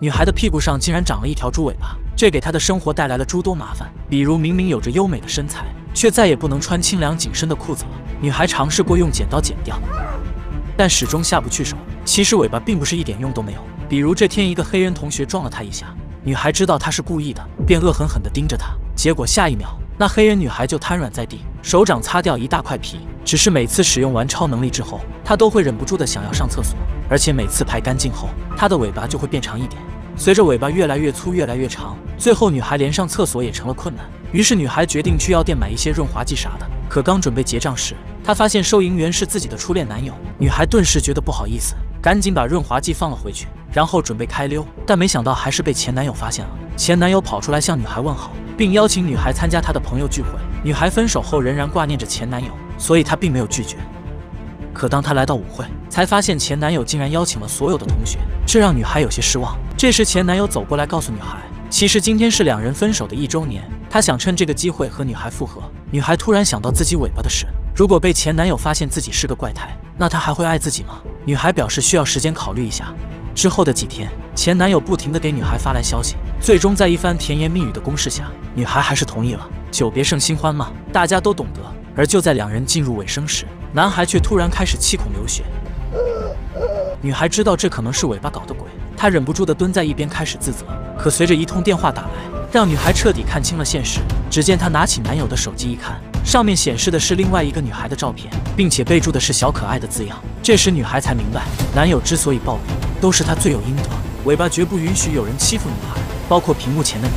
女孩的屁股上竟然长了一条猪尾巴，这给她的生活带来了诸多麻烦，比如明明有着优美的身材，却再也不能穿清凉紧身的裤子了。女孩尝试过用剪刀剪掉，但始终下不去手。其实尾巴并不是一点用都没有，比如这天一个黑人同学撞了她一下，女孩知道他是故意的，便恶狠狠地盯着他，结果下一秒，那黑人女孩就瘫软在地，手掌擦掉一大块皮。只是每次使用完超能力之后，她都会忍不住的想要上厕所。而且每次排干净后，它的尾巴就会变长一点。随着尾巴越来越粗、越来越长，最后女孩连上厕所也成了困难。于是女孩决定去药店买一些润滑剂啥的。可刚准备结账时，她发现收银员是自己的初恋男友。女孩顿时觉得不好意思，赶紧把润滑剂放了回去，然后准备开溜。但没想到还是被前男友发现了。前男友跑出来向女孩问好，并邀请女孩参加他的朋友聚会。女孩分手后仍然挂念着前男友，所以她并没有拒绝。可当她来到舞会，才发现前男友竟然邀请了所有的同学，这让女孩有些失望。这时前男友走过来告诉女孩，其实今天是两人分手的一周年，他想趁这个机会和女孩复合。女孩突然想到自己尾巴的事，如果被前男友发现自己是个怪胎，那他还会爱自己吗？女孩表示需要时间考虑一下。之后的几天，前男友不停地给女孩发来消息，最终在一番甜言蜜语的攻势下，女孩还是同意了。久别胜新欢嘛，大家都懂得。而就在两人进入尾声时，男孩却突然开始七孔流血。女孩知道这可能是尾巴搞的鬼，她忍不住的蹲在一边开始自责。可随着一通电话打来，让女孩彻底看清了现实。只见她拿起男友的手机一看，上面显示的是另外一个女孩的照片，并且备注的是“小可爱”的字样。这时女孩才明白，男友之所以暴毙，都是他罪有应得。尾巴绝不允许有人欺负女孩，包括屏幕前的你。